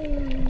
Bye.